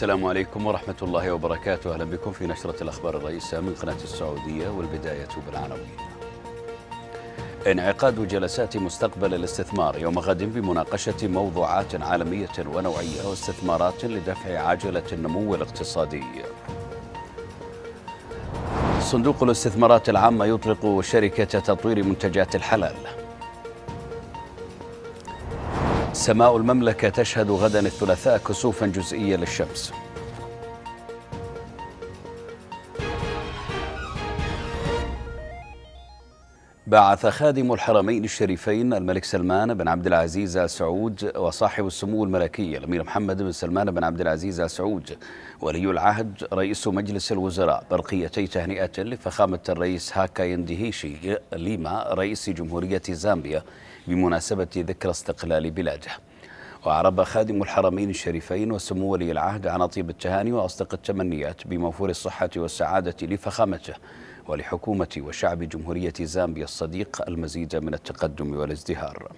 السلام عليكم ورحمة الله وبركاته. أهلا بكم في نشرة الأخبار الرئيسة من قناة السعودية والبداية بالعناوين انعقاد جلسات مستقبل الاستثمار يوم غد بمناقشة موضوعات عالمية ونوعية واستثمارات لدفع عجلة النمو الاقتصادي. صندوق الاستثمارات العامة يطلق شركة تطوير منتجات الحلال. سماء المملكة تشهد غدا الثلاثاء كسوفا جزئية للشمس. بعث خادم الحرمين الشريفين الملك سلمان بن عبد العزيز ال سعود وصاحب السمو الملكي الأمير محمد بن سلمان بن عبد العزيز ال سعود ولي العهد رئيس مجلس الوزراء برقيتي تهنئة لفخامة الرئيس هاكا يندهيشي ليما رئيس جمهورية زامبيا. بمناسبة ذكرى استقلال بلاده. وأعرب خادم الحرمين الشريفين وسمو ولي العهد عن طيب التهاني وأصدق التمنيات بموفور الصحة والسعادة لفخامته ولحكومة وشعب جمهورية زامبيا الصديق المزيد من التقدم والازدهار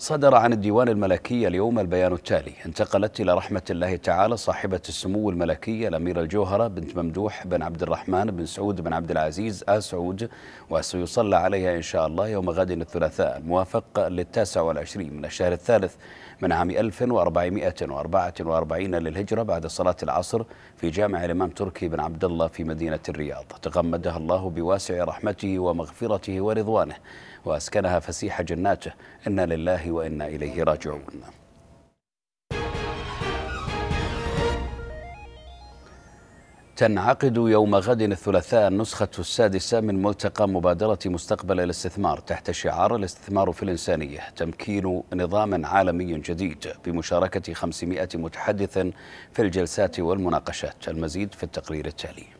صدر عن الديوان الملكي اليوم البيان التالي. انتقلت إلى رحمة الله تعالى صاحبة السمو الملكي الأميرة الجوهرة بنت ممدوح بن عبد الرحمن بن سعود بن عبد العزيز آل سعود وسيصلى عليها إن شاء الله يوم غد الثلاثاء الموافق للتاسع والعشرين من الشهر الثالث من عام 1444 للهجرة بعد صلاة العصر في جامع الإمام تركي بن عبد الله في مدينة الرياض. تغمدها الله بواسع رحمته ومغفرته ورضوانه. وأسكنها فسيح جناته. إنا لله وإنا إليه راجعون. تنعقد يوم غد الثلاثاء النسخة السادسة من ملتقى مبادرة مستقبل الاستثمار تحت شعار الاستثمار في الإنسانية. تمكين نظام عالمي جديد بمشاركة 500 متحدث في الجلسات والمناقشات. المزيد في التقرير التالي.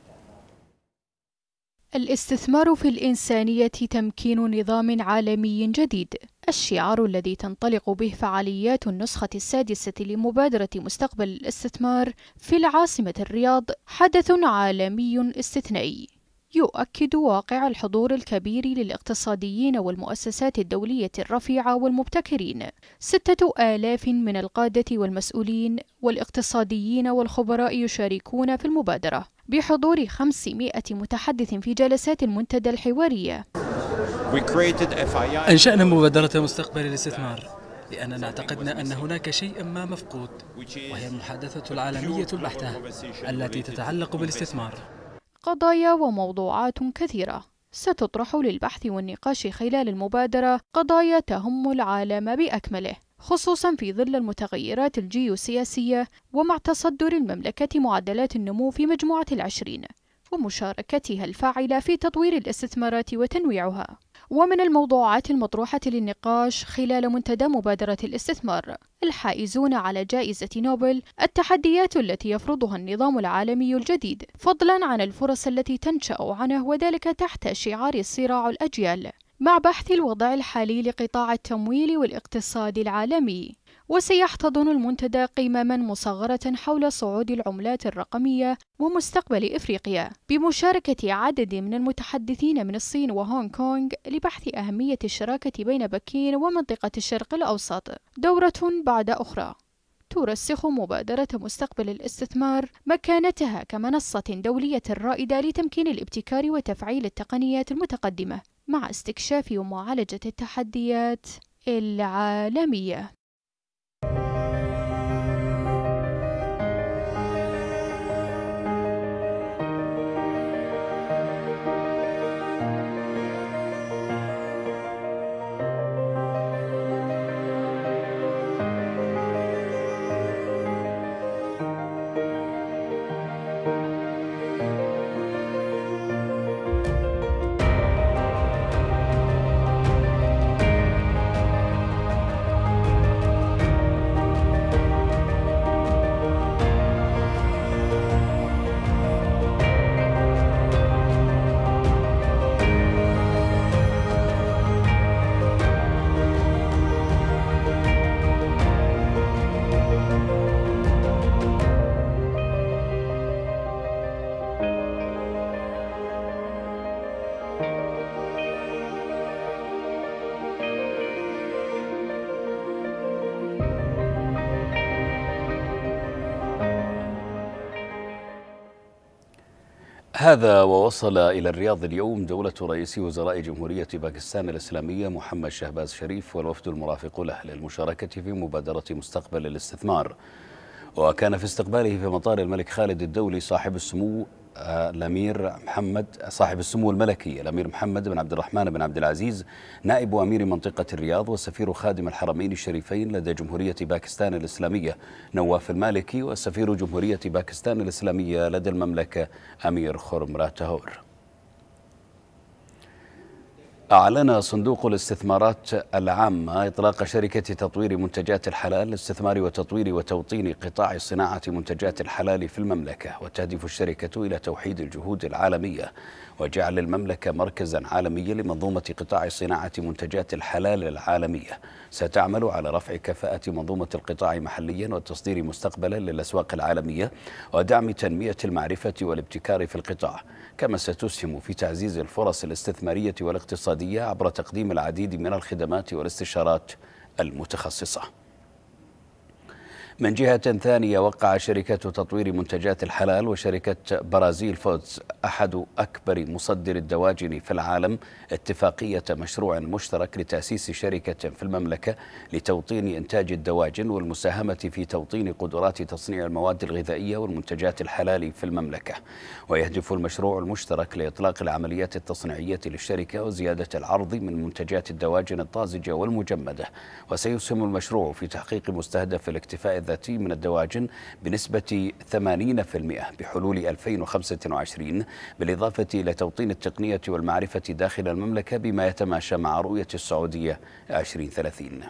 الاستثمار في الإنسانية تمكين نظام عالمي جديد. الشعار الذي تنطلق به فعاليات النسخة السادسة لمبادرة مستقبل الاستثمار في العاصمة الرياض حدث عالمي استثنائي. يؤكد واقع الحضور الكبير للاقتصاديين والمؤسسات الدولية الرفيعة والمبتكرين. ستة آلاف من القادة والمسؤولين والاقتصاديين والخبراء يشاركون في المبادرة بحضور 500 متحدث في جلسات المنتدى الحوارية أنشأنا مبادرة مستقبل الاستثمار لأننا اعتقدنا أن هناك شيئا ما مفقود وهي المحادثة العالمية البحتة التي تتعلق بالاستثمار. قضايا وموضوعات كثيرة. ستطرح للبحث والنقاش خلال المبادرة قضايا تهم العالم بأكمله خصوصا في ظل المتغيرات الجيوسياسية ومع تصدر المملكة معدلات النمو في مجموعة العشرين. ومشاركتها الفاعلة في تطوير الاستثمارات وتنويعها. ومن الموضوعات المطروحة للنقاش خلال منتدى مبادرة الاستثمار الحائزون على جائزة نوبل التحديات التي يفرضها النظام العالمي الجديد فضلا عن الفرص التي تنشأ عنه وذلك تحت شعار صراع الأجيال مع بحث الوضع الحالي لقطاع التمويل والاقتصاد العالمي. وسيحتضن المنتدى قمما مصغرة حول صعود العملات الرقمية ومستقبل إفريقيا. بمشاركة عدد من المتحدثين من الصين وهونغ كونغ لبحث أهمية الشراكة بين بكين ومنطقة الشرق الأوسط. دورة بعد أخرى. ترسخ مبادرة مستقبل الاستثمار مكانتها كمنصة دولية رائدة لتمكين الابتكار وتفعيل التقنيات المتقدمة مع استكشاف ومعالجة التحديات العالمية. هذا ووصل إلى الرياض اليوم دولة رئيس وزراء جمهورية باكستان الإسلامية محمد شهباز شريف والوفد المرافق له للمشاركة في مبادرة مستقبل الاستثمار. وكان في استقباله في مطار الملك خالد الدولي صاحب السمو الأمير محمد صاحب السمو الملكي الأمير محمد بن عبد الرحمن بن عبد العزيز نائب أمير منطقة الرياض وسفير خادم الحرمين الشريفين لدى جمهورية باكستان الإسلامية نواف المالكي وسفير جمهورية باكستان الإسلامية لدى المملكة أمير خرم راتهور. أعلن صندوق الاستثمارات العامة إطلاق شركة تطوير منتجات الحلال لاستثمار وتطوير وتوطين قطاع صناعة منتجات الحلال في المملكة وتهدف الشركة إلى توحيد الجهود العالمية وجعل المملكة مركزا عالميا لمنظومة قطاع صناعة منتجات الحلال العالمية. ستعمل على رفع كفاءة منظومة القطاع محليا والتصدير مستقبلا للأسواق العالمية ودعم تنمية المعرفة والابتكار في القطاع. كما ستسهم في تعزيز الفرص الاستثمارية والاقتصادية عبر تقديم العديد من الخدمات والاستشارات المتخصصة. من جهة ثانية وقع شركة تطوير منتجات الحلال وشركة برازيل فودز أحد أكبر مصدر الدواجن في العالم. اتفاقية مشروع مشترك لتأسيس شركة في المملكة لتوطين إنتاج الدواجن والمساهمة في توطين قدرات تصنيع المواد الغذائية والمنتجات الحلال في المملكة. ويهدف المشروع المشترك لإطلاق العمليات التصنيعية للشركة وزيادة العرض من منتجات الدواجن الطازجة والمجمدة. وسيسهم المشروع في تحقيق مستهدف الاكتفاء الذاتي من الدواجن بنسبة 80% بحلول 2025 بالإضافة إلى توطين التقنية والمعرفة داخل المملكة بما يتماشى مع رؤية السعودية 2030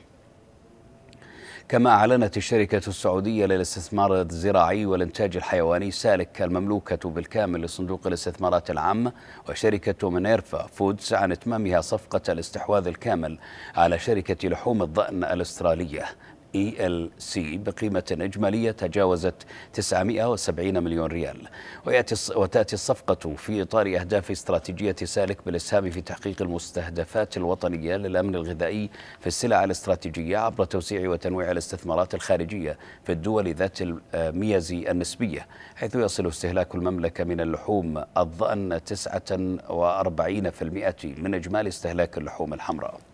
كما أعلنت الشركة السعودية للاستثمار الزراعي والإنتاج الحيواني سالك المملوكة بالكامل لصندوق الاستثمارات العامة وشركة منيرفا فودز عن إتمامها صفقة الاستحواذ الكامل على شركة لحوم الضأن الأسترالية. ELC بقيمة إجمالية تجاوزت 970 مليون ريال. وتأتي الصفقة في إطار أهداف استراتيجية سالك بالإسهام في تحقيق المستهدفات الوطنية للأمن الغذائي في السلع الاستراتيجية عبر توسيع وتنويع الاستثمارات الخارجية في الدول ذات الميز النسبية حيث يصل استهلاك المملكة من اللحوم الضأن 49% من إجمالي استهلاك اللحوم الحمراء.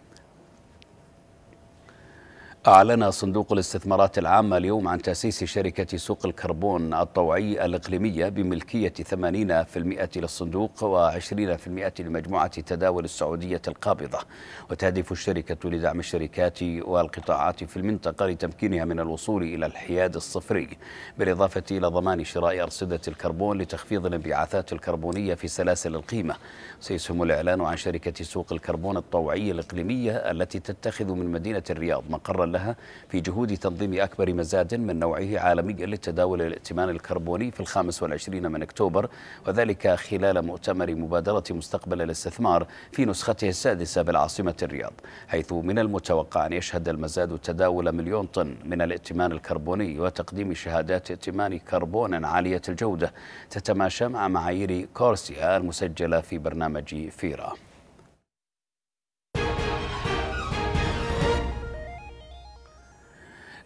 أعلن صندوق الاستثمارات العامة اليوم عن تأسيس شركة سوق الكربون الطوعي الإقليمية بملكية 80% للصندوق و20% لمجموعة تداول السعودية القابضة. وتهدف الشركة لدعم الشركات والقطاعات في المنطقة لتمكينها من الوصول إلى الحياد الصفري بالإضافة إلى ضمان شراء أرصدة الكربون لتخفيض الانبعاثات الكربونية في سلاسل القيمة. سيسهم الإعلان عن شركة سوق الكربون الطوعي الإقليمية التي تتخذ من مدينة الرياض مقرا لها في جهود تنظيم أكبر مزاد من نوعه عالميا للتداول الائتمان الكربوني في الخامس والعشرين من أكتوبر وذلك خلال مؤتمر مبادرة مستقبل الاستثمار في نسخته السادسة بالعاصمة الرياض حيث من المتوقع أن يشهد المزاد تداول مليون طن من الائتمان الكربوني وتقديم شهادات ائتمان كربون عالية الجودة تتماشى مع معايير كورسيا المسجلة في برنامج فيرا.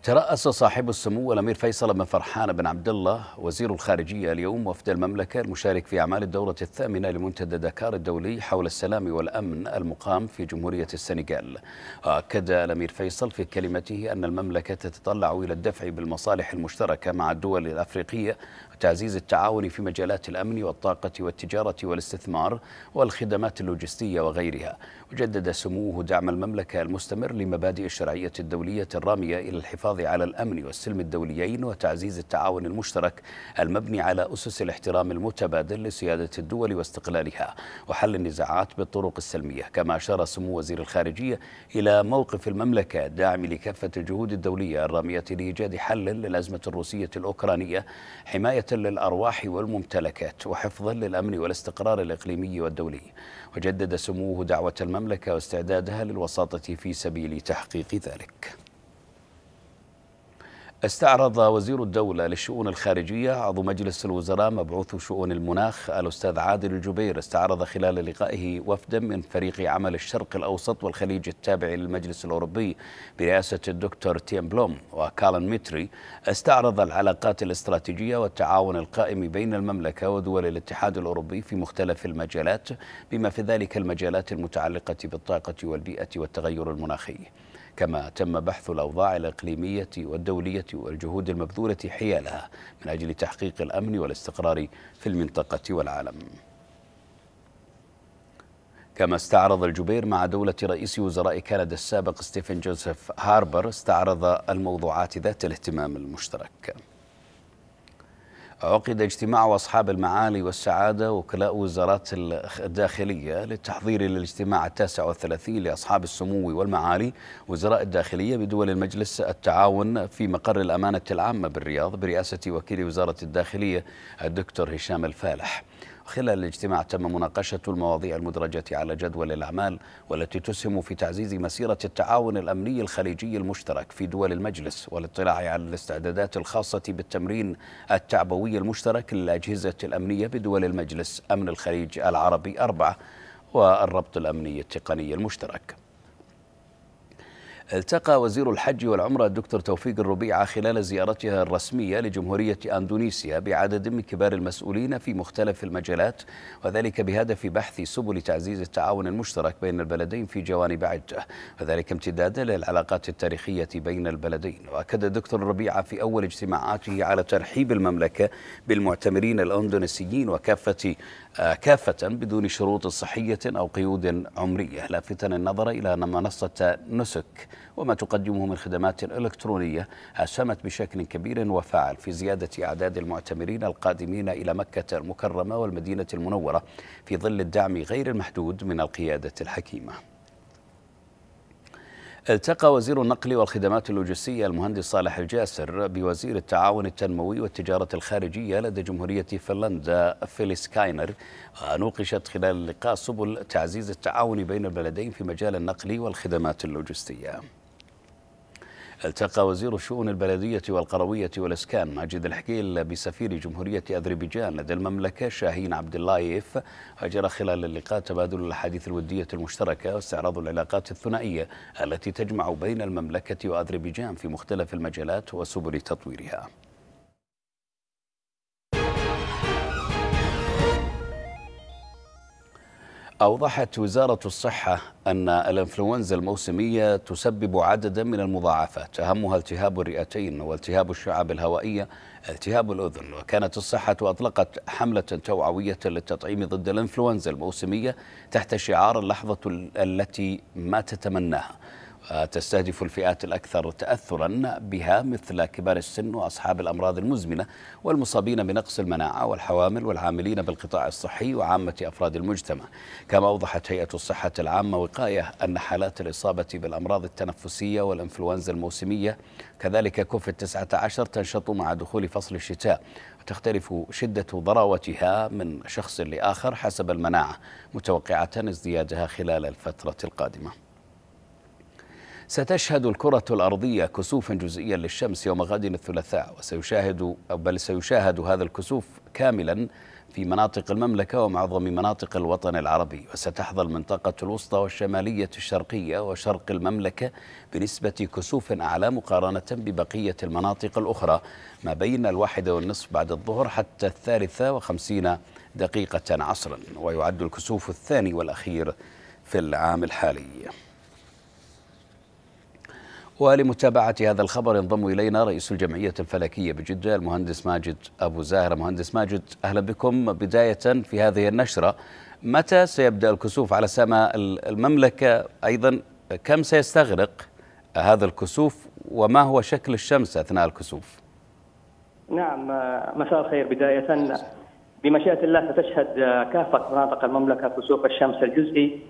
ترأس صاحب السمو الأمير فيصل بن فرحان بن عبد الله وزير الخارجية اليوم وفد المملكة المشارك في أعمال الدورة الثامنة لمنتدى دكار الدولي حول السلام والأمن المقام في جمهورية السنغال. وأكد الأمير فيصل في كلمته أن المملكة تتطلع إلى الدفع بالمصالح المشتركة مع الدول الأفريقية وتعزيز التعاون في مجالات الأمن والطاقة والتجارة والاستثمار والخدمات اللوجستية وغيرها. وجدد سموه دعم المملكة المستمر لمبادئ الشرعية الدولية الرامية إلى الحفاظ على الأمن والسلم الدوليين وتعزيز التعاون المشترك المبني على أسس الاحترام المتبادل لسيادة الدول واستقلالها وحل النزاعات بالطرق السلمية. كما أشار سمو وزير الخارجية إلى موقف المملكة الداعم لكافة الجهود الدولية الرامية لإيجاد حل للأزمة الروسية الأوكرانية حماية للأرواح والممتلكات وحفظا للأمن والاستقرار الإقليمي والدولي. وجدد سموه دعوة المملكة واستعدادها للوساطة في سبيل تحقيق ذلك. استعرض وزير الدولة للشؤون الخارجية عضو مجلس الوزراء مبعوث شؤون المناخ الأستاذ عادل الجبير. استعرض خلال لقائه وفدا من فريق عمل الشرق الأوسط والخليج التابع للمجلس الأوروبي برئاسة الدكتور تيم بلوم وكالن ميتري. استعرض العلاقات الاستراتيجية والتعاون القائم بين المملكة ودول الاتحاد الأوروبي في مختلف المجالات بما في ذلك المجالات المتعلقة بالطاقة والبيئة والتغير المناخي. كما تم بحث الأوضاع الإقليمية والدولية والجهود المبذولة حيالها من أجل تحقيق الأمن والاستقرار في المنطقة والعالم. كما استعرض الجبير مع دولة رئيس وزراء كندا السابق ستيفن جوزيف هاربر استعرض الموضوعات ذات الاهتمام المشترك. عقد اجتماع أصحاب المعالي والسعادة وكلاء وزارات الداخلية للتحضير للاجتماع التاسع والثلاثين لأصحاب السمو والمعالي وزراء الداخلية بدول المجلس التعاون في مقر الأمانة العامة بالرياض برئاسة وكيل وزارة الداخلية الدكتور هشام الفالح. خلال الاجتماع تم مناقشة المواضيع المدرجة على جدول الأعمال والتي تسهم في تعزيز مسيرة التعاون الأمني الخليجي المشترك في دول المجلس والاطلاع على الاستعدادات الخاصة بالتمرين التعبوي المشترك للأجهزة الأمنية بدول المجلس أمن الخليج العربي أربعة والربط الأمني التقني المشترك. التقى وزير الحج والعمرة الدكتور توفيق الربيعة خلال زيارتها الرسمية لجمهورية أندونيسيا بعدد من كبار المسؤولين في مختلف المجالات وذلك بهدف بحث سبل تعزيز التعاون المشترك بين البلدين في جوانب عدة وذلك امتدادا للعلاقات التاريخية بين البلدين. وأكد الدكتور الربيعة في أول اجتماعاته على ترحيب المملكة بالمعتمرين الأندونيسيين وكافة كافة بدون شروط صحية أو قيود عمرية. لافتا النظر إلى أن منصة نسك وما تقدمه من خدمات إلكترونية أسهمت بشكل كبير وفاعل في زيادة أعداد المعتمرين القادمين إلى مكة المكرمة والمدينة المنورة في ظل الدعم غير المحدود من القيادة الحكيمة. التقى وزير النقل والخدمات اللوجستية المهندس صالح الجاسر بوزير التعاون التنموي والتجارة الخارجية لدى جمهورية فنلندا فيليس كاينر. ونوقشت خلال اللقاء سبل تعزيز التعاون بين البلدين في مجال النقل والخدمات اللوجستية. التقى وزير الشؤون البلدية والقروية والإسكان ماجد الحكيل بسفير جمهورية أذربيجان لدى المملكة شاهين عبد اللايف وجرى خلال اللقاء تبادل الأحاديث الودية المشتركة واستعراض العلاقات الثنائية التي تجمع بين المملكة وأذربيجان في مختلف المجالات وسبل تطويرها. أوضحت وزارة الصحة أن الإنفلونزا الموسمية تسبب عددا من المضاعفات أهمها التهاب الرئتين والتهاب الشعب الهوائية التهاب الأذن. وكانت الصحة أطلقت حملة توعوية للتطعيم ضد الإنفلونزا الموسمية تحت شعار اللحظة التي ما تتمناها. تستهدف الفئات الأكثر تأثرا بها مثل كبار السن وأصحاب الأمراض المزمنة والمصابين بنقص المناعة والحوامل والعاملين بالقطاع الصحي وعامة أفراد المجتمع. كما أوضحت هيئة الصحة العامة وقاية أن حالات الإصابة بالأمراض التنفسية والإنفلونزا الموسمية كذلك كوفيد 19 تنشط مع دخول فصل الشتاء. وتختلف شدة ضراوتها من شخص لآخر حسب المناعة متوقعة ازديادها خلال الفترة القادمة. ستشهد الكرة الأرضية كسوفا جزئيا للشمس يوم غد الثلاثاء وسيشاهد بل سيشاهد هذا الكسوف كاملا في مناطق المملكة ومعظم مناطق الوطن العربي. وستحظى المنطقة الوسطى والشمالية الشرقية وشرق المملكة بنسبة كسوف أعلى مقارنة ببقية المناطق الأخرى ما بين الواحدة والنصف بعد الظهر حتى الثالثة وخمسين دقيقة عصرا. ويعد الكسوف الثاني والأخير في العام الحالي. ولمتابعة هذا الخبر ينضم إلينا رئيس الجمعية الفلكية بجدة المهندس ماجد أبو زاهر. مهندس ماجد أهلا بكم. بداية في هذه النشرة متى سيبدأ الكسوف على سماء المملكة؟ أيضا كم سيستغرق هذا الكسوف؟ وما هو شكل الشمس أثناء الكسوف؟ نعم مساء الخير. بداية بمشيئة الله ستشهد كافة مناطق المملكة كسوف الشمس الجزئي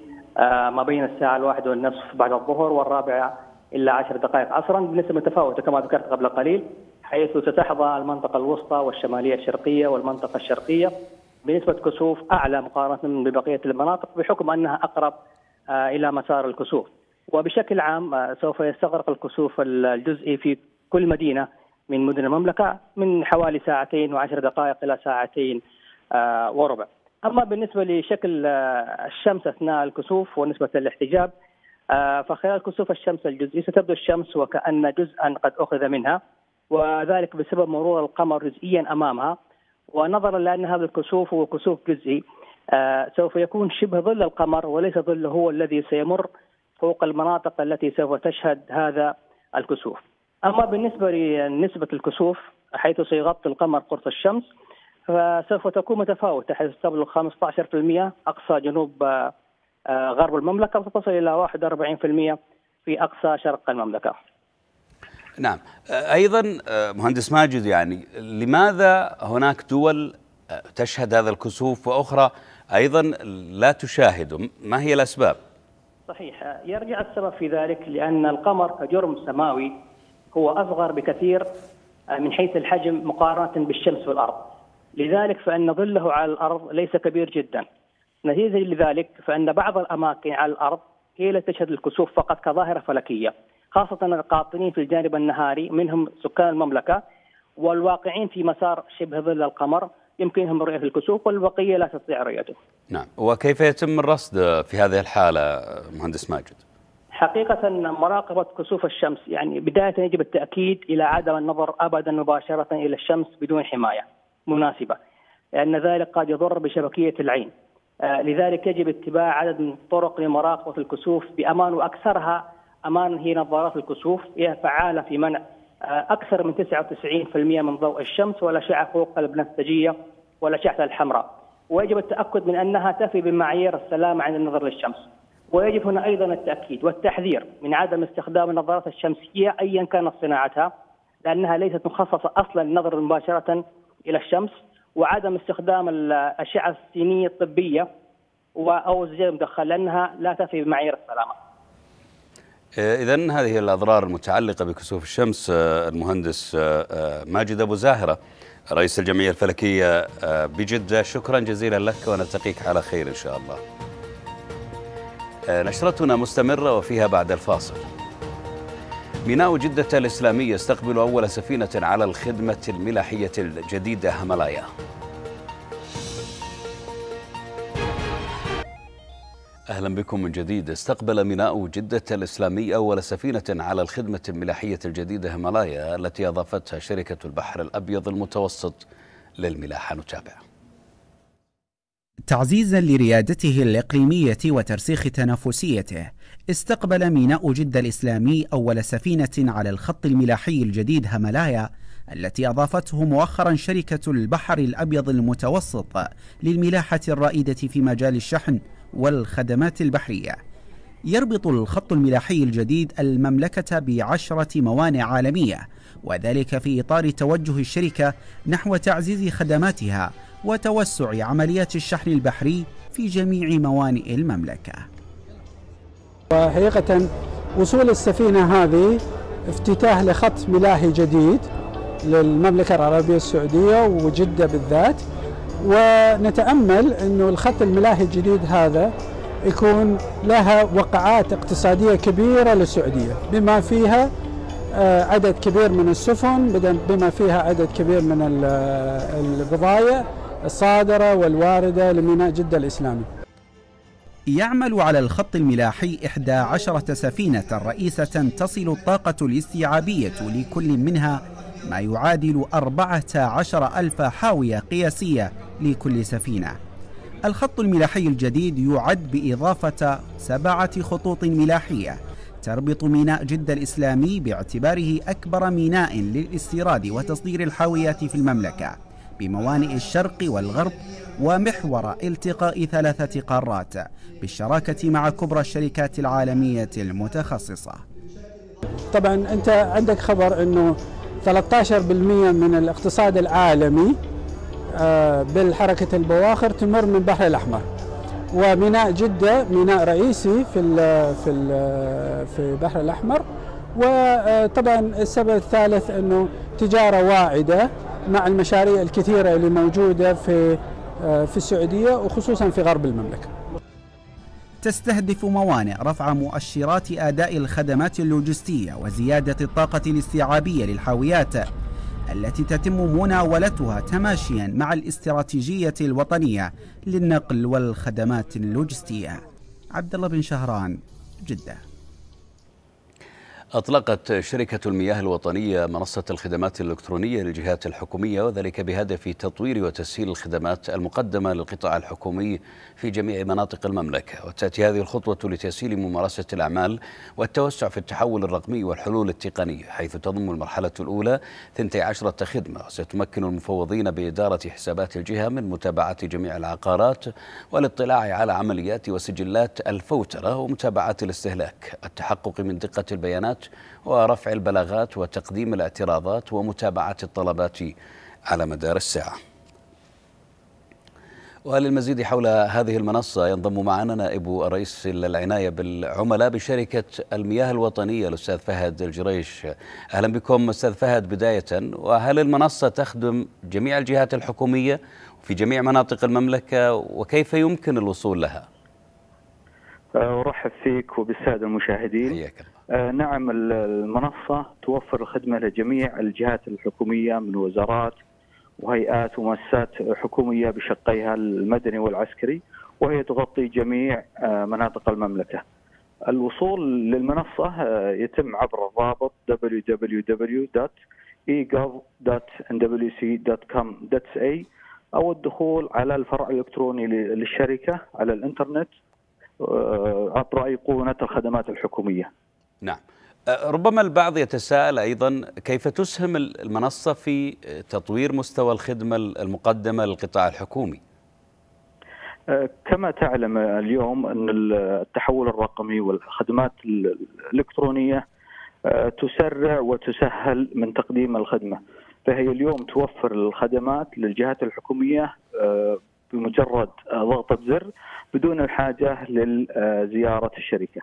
ما بين الساعة الواحدة والنصف بعد الظهر والرابعة إلا عشر دقائق عصرا بنسبة متفاوتة كما ذكرت قبل قليل حيث ستحظى المنطقة الوسطى والشمالية الشرقية والمنطقة الشرقية بنسبة كسوف أعلى مقارنة ببقية المناطق بحكم أنها أقرب إلى مسار الكسوف وبشكل عام سوف يستغرق الكسوف الجزئي في كل مدينة من مدن المملكة من حوالي ساعتين وعشر دقائق إلى ساعتين آه، وربع. أما بالنسبة لشكل آه، الشمس أثناء الكسوف ونسبة الاحتجاب آه، فخلال كسوف الشمس الجزئي ستبدو الشمس وكأن جزءا قد أخذ منها وذلك بسبب مرور القمر جزئيا أمامها. ونظرا لأن هذا الكسوف هو كسوف جزئي آه، سوف يكون شبه ظل القمر وليس ظله هو الذي سيمر فوق المناطق التي سوف تشهد هذا الكسوف. أما بالنسبة لنسبة الكسوف حيث سيغطي القمر قرص الشمس فسوف تكون متفاوتة حيث تبلغ 15% أقصى جنوب آه، آه، غرب المملكة وستصل إلى 41% في أقصى شرق المملكة. نعم. أيضا مهندس ماجد يعني لماذا هناك دول تشهد هذا الكسوف؟ وأخرى أيضا لا تشاهده ما هي الأسباب؟ صحيح. يرجع السبب في ذلك لأن القمر كجرم سماوي هو أصغر بكثير من حيث الحجم مقارنة بالشمس والأرض. لذلك فإن ظله على الأرض ليس كبير جدا. نتيجة لذلك فإن بعض الأماكن على الأرض هي التي تشهد الكسوف فقط كظاهرة فلكية خاصة القاطنين في الجانب النهاري منهم سكان المملكة والواقعين في مسار شبه ظل القمر يمكنهم رؤية الكسوف والبقية لا تستطيع رؤيته. نعم. وكيف يتم الرصد في هذه الحالة مهندس ماجد؟ حقيقة مراقبة كسوف الشمس يعني بداية يجب التأكيد إلى عدم النظر أبدا مباشرة إلى الشمس بدون حماية مناسبة لأن ذلك قد يضر بشبكية العين. لذلك يجب اتباع عدد من الطرق لمراقبة الكسوف بأمان وأكثرها أمان هي نظارات الكسوف هي فعالة في منع آه، أكثر من 99% من ضوء الشمس والأشعة فوق البنفسجية والأشعة الحمراء. ويجب التأكد من أنها تفي بمعايير السلامة عند النظر للشمس. ويجب هنا أيضا التأكيد والتحذير من عدم استخدام النظارات الشمسية أيا كانت صناعتها لأنها ليست مخصصة أصلا للنظر مباشرة إلى الشمس. وعدم استخدام الأشعة السينية الطبية أو الزجاج المدخن لأنها لا تفي بمعايير السلامة. آه، إذا هذه الأضرار المتعلقة بكسوف الشمس آه، المهندس آه، ماجد أبو زاهرة رئيس الجمعية الفلكية بجدة. شكرا جزيلا لك ونلتقيك على خير إن شاء الله. نشرتنا مستمرة وفيها بعد الفاصل. ميناء جدة الإسلامي يستقبل أول سفينة على الخدمة الملاحية الجديدة هملايا أهلا بكم من جديد. استقبل ميناء جدة الإسلامي أول سفينة على الخدمة الملاحية الجديدة هملايا التي أضافتها شركة البحر الأبيض المتوسط للملاحة. نتابع. تعزيزا لريادته الإقليمية وترسيخ تنافسيته استقبل ميناء جدة الإسلامي أول سفينة على الخط الملاحي الجديد هملايا التي أضافته مؤخرا شركة البحر الأبيض المتوسط للملاحة الرائدة في مجال الشحن والخدمات البحرية. يربط الخط الملاحي الجديد المملكة بعشرة موانئ عالمية وذلك في إطار توجه الشركة نحو تعزيز خدماتها وتوسع عمليات الشحن البحري في جميع موانئ المملكة. وحقيقة وصول السفينة هذه افتتاح لخط ملاحي جديد للمملكة العربية السعودية وجدة بالذات. ونتأمل أنه الخط الملاحي الجديد هذا يكون لها وقعات اقتصادية كبيرة للسعودية بما فيها آه، عدد كبير من السفن بما فيها عدد كبير من البضائع الصادرة والواردة لميناء جدة الإسلامي. يعمل على الخط الملاحي إحدى عشرة سفينة رئيسة تصل الطاقة الاستيعابية لكل منها ما يعادل أربعة عشر ألف حاوية قياسية لكل سفينة. الخط الملاحي الجديد يعد بإضافة سبعة خطوط ملاحية تربط ميناء جدة الإسلامي باعتباره أكبر ميناء للاستيراد وتصدير الحاويات في المملكة. بموانئ الشرق والغرب ومحور التقاء ثلاثة قارات بالشراكة مع كبرى الشركات العالمية المتخصصة. طبعا أنت عندك خبر أنه 13% من الاقتصاد العالمي آه، بالحركة البواخر تمر من البحر الأحمر. وميناء جدة ميناء رئيسي في في في البحر الأحمر. وطبعا السبب الثالث أنه تجارة واعدة. مع المشاريع الكثيرة اللي موجودة في آه، في السعودية وخصوصا في غرب المملكة. تستهدف موانئ رفع مؤشرات أداء الخدمات اللوجستية وزيادة الطاقة الاستيعابية للحاويات التي تتم مناولتها تماشيا مع الاستراتيجية الوطنية للنقل والخدمات اللوجستية. عبد الله بن شهران جدة. أطلقت شركة المياه الوطنية منصة الخدمات الإلكترونية للجهات الحكومية وذلك بهدف تطوير وتسهيل الخدمات المقدمة للقطاع الحكومي في جميع مناطق المملكة. وتأتي هذه الخطوة لتسهيل ممارسة الأعمال والتوسع في التحول الرقمي والحلول التقنية حيث تضم المرحلة الأولى 12 خدمة وستمكن المفوضين بإدارة حسابات الجهة من متابعة جميع العقارات والاطلاع على عمليات وسجلات الفوترة ومتابعة الاستهلاك. التحقق من دقة البيانات ورفع البلاغات وتقديم الاعتراضات ومتابعة الطلبات على مدار الساعة. وللمزيد حول هذه المنصة ينضم معنا نائب رئيس العناية بالعملاء بشركة المياه الوطنية الأستاذ فهد الجريش. أهلا بكم أستاذ فهد بداية. وهل المنصة تخدم جميع الجهات الحكومية في جميع مناطق المملكة وكيف يمكن الوصول لها؟ أرحب فيك وبالسادة المشاهدين. حياك الله. نعم المنصة توفر الخدمة لجميع الجهات الحكومية من وزارات وهيئات ومؤسسات حكومية بشقيها المدني والعسكري وهي تغطي جميع آه، مناطق المملكة. الوصول للمنصة آه، يتم عبر الرابط www.egov.nwc.com.sa أو الدخول على الفرع الإلكتروني للشركة على الإنترنت عبر أيقونة الخدمات الحكومية. نعم. أه، ربما البعض يتساءل أيضا كيف تسهم المنصة في تطوير مستوى الخدمة المقدمة للقطاع الحكومي؟ أه، كما تعلم اليوم أن التحول الرقمي والخدمات الإلكترونية أه، تسرع وتسهل من تقديم الخدمة. فهي اليوم توفر الخدمات للجهات الحكومية بمجرد ضغطة زر بدون الحاجة لزيارة الشركة.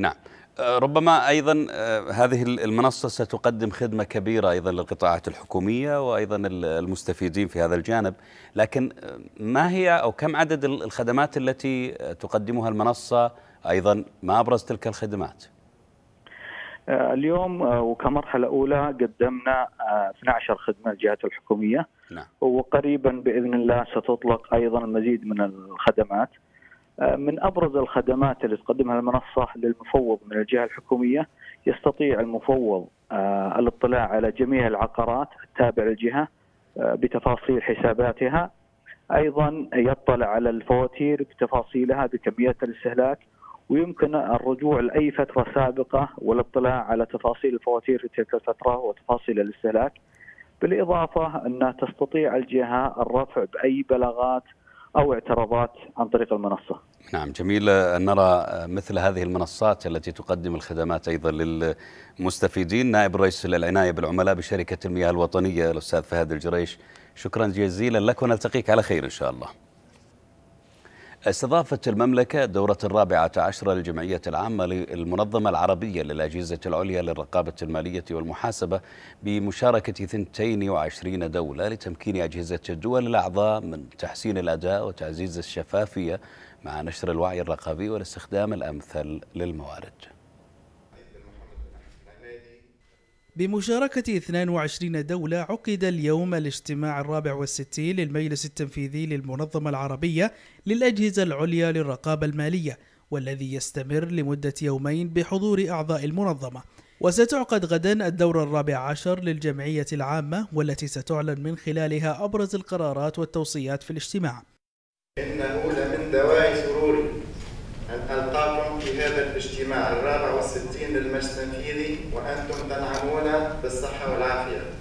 نعم. ربما أيضا آه، هذه المنصة ستقدم خدمة كبيرة أيضا للقطاعات الحكومية وأيضا المستفيدين في هذا الجانب، لكن آه، ما هي أو كم عدد الخدمات التي تقدمها المنصة أيضا ما أبرز تلك الخدمات؟ آه، اليوم وكمرحلة أولى قدمنا 12 خدمة للجهات الحكومية نعم. وقريبا بإذن الله ستطلق أيضا المزيد من الخدمات من أبرز الخدمات اللي تقدمها المنصة للمفوض من الجهة الحكومية يستطيع المفوض آه، الاطلاع على جميع العقارات التابعه للجهة آه، بتفاصيل حساباتها. أيضا يطلع على الفواتير بتفاصيلها بكميات الاستهلاك ويمكن الرجوع لأي فترة سابقة والاطلاع على تفاصيل الفواتير في تلك الفترة وتفاصيل الاستهلاك. بالإضافة أن تستطيع الجهة الرفع بأي بلاغات أو اعتراضات عن طريق المنصة. نعم جميل أن نرى مثل هذه المنصات التي تقدم الخدمات أيضا للمستفيدين، نائب رئيس العنايه بالعملاء بشركة المياه الوطنية الأستاذ فهد الجريش، شكرا جزيلا لك ونلتقيك على خير إن شاء الله. استضافت المملكة الدورة الرابعة عشرة للجمعية العامة للمنظمة العربية للأجهزة العليا للرقابة المالية والمحاسبة بمشاركة 22 دولة لتمكين أجهزة الدول الأعضاء من تحسين الأداء وتعزيز الشفافية مع نشر الوعي الرقابي والاستخدام الأمثل للموارد. بمشاركة 22 دولة عقد اليوم الاجتماع الرابع والستين للمجلس التنفيذي للمنظمة العربية للأجهزة العليا للرقابة المالية والذي يستمر لمدة يومين بحضور أعضاء المنظمة. وستعقد غدا الدورة الرابع عشر للجمعية العامة والتي ستعلن من خلالها أبرز القرارات والتوصيات في الاجتماع. إنه لمن دواعي سروري أن ألقاكم في هذا الاجتماع الرابع والستين للمجلس التنفيذي. والعافية.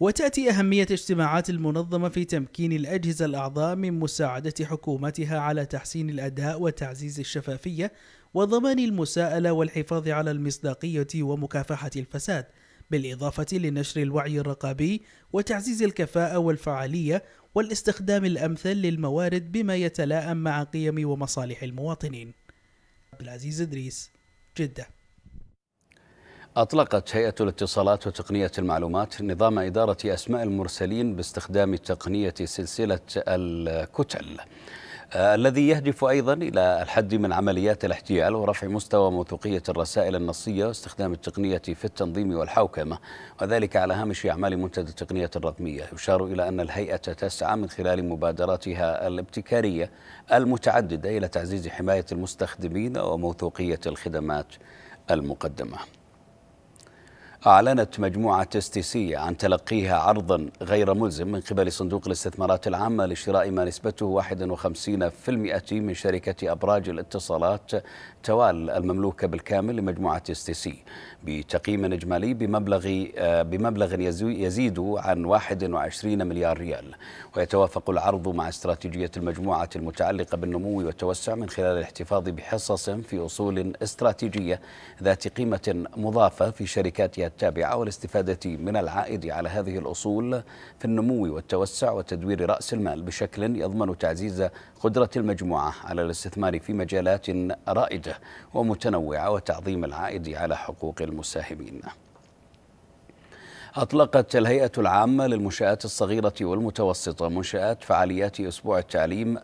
وتأتي أهمية اجتماعات المنظمة في تمكين الأجهزة الأعضاء من مساعدة حكومتها على تحسين الأداء وتعزيز الشفافية وضمان المساءلة والحفاظ على المصداقية ومكافحة الفساد بالإضافة لنشر الوعي الرقابي وتعزيز الكفاءة والفعالية والاستخدام الأمثل للموارد بما يتلائم مع قيم ومصالح المواطنين. العزيز إدريس جدة. أطلقت هيئة الاتصالات وتقنية المعلومات نظام إدارة أسماء المرسلين باستخدام تقنية سلسلة الكتل الذي يهدف أيضا إلى الحد من عمليات الاحتيال ورفع مستوى موثوقية الرسائل النصية واستخدام التقنية في التنظيم والحوكمة وذلك على هامش أعمال منتدى التقنية الرقمية. يشار إلى أن الهيئة تسعى من خلال مبادراتها الابتكارية المتعددة إلى تعزيز حماية المستخدمين وموثوقية الخدمات المقدمة. أعلنت مجموعة stc عن تلقيها عرضا غير ملزم من قبل صندوق الاستثمارات العامة لشراء ما نسبته 51% من شركة أبراج الاتصالات توال المملوكة بالكامل لمجموعة stc بتقييم إجمالي بمبلغ بمبلغ يزيد عن 21 مليار ريال. ويتوافق العرض مع استراتيجية المجموعة المتعلقة بالنمو والتوسع من خلال الاحتفاظ بحصص في أصول استراتيجية ذات قيمة مضافة في شركاتها التابعة والاستفادة من العائد على هذه الأصول في النمو والتوسع وتدوير رأس المال بشكل يضمن تعزيز قدرة المجموعة على الاستثمار في مجالات رائدة ومتنوعة وتعظيم العائد على حقوق المساهمين. أطلقت الهيئة العامة للمنشآت الصغيرة والمتوسطة منشآت فعاليات أسبوع التعليم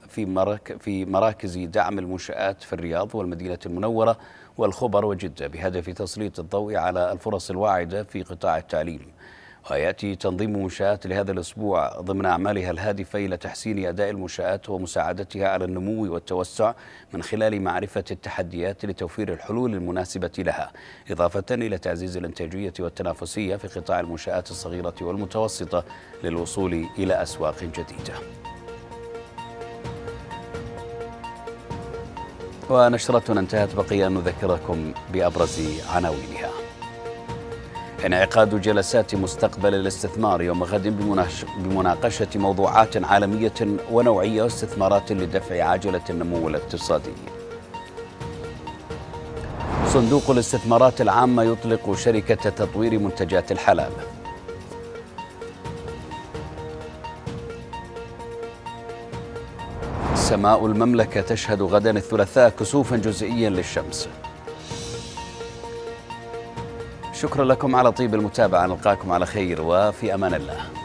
في مراكز دعم المنشآت في الرياض والمدينة المنورة والخبر وجدة بهدف تسليط الضوء على الفرص الواعدة في قطاع التعليم. ويأتي تنظيم منشآت لهذا الأسبوع ضمن أعمالها الهادفة إلى تحسين أداء المنشآت ومساعدتها على النمو والتوسع من خلال معرفة التحديات لتوفير الحلول المناسبة لها إضافة إلى تعزيز الإنتاجية والتنافسية في قطاع المنشآت الصغيرة والمتوسطة للوصول إلى أسواق جديدة. ونشرتنا انتهت بقي أن نذكركم بأبرز عناوينها. انعقاد جلسات مستقبل الاستثمار يوم غد بمناقشة موضوعات عالمية ونوعية واستثمارات لدفع عجلة النمو الاقتصادي. صندوق الاستثمارات العامة يطلق شركة تطوير منتجات الحلال. سماء المملكة تشهد غدا الثلاثاء كسوفا جزئيا للشمس. شكرا لكم على طيب المتابعة. نلقاكم على خير وفي أمان الله.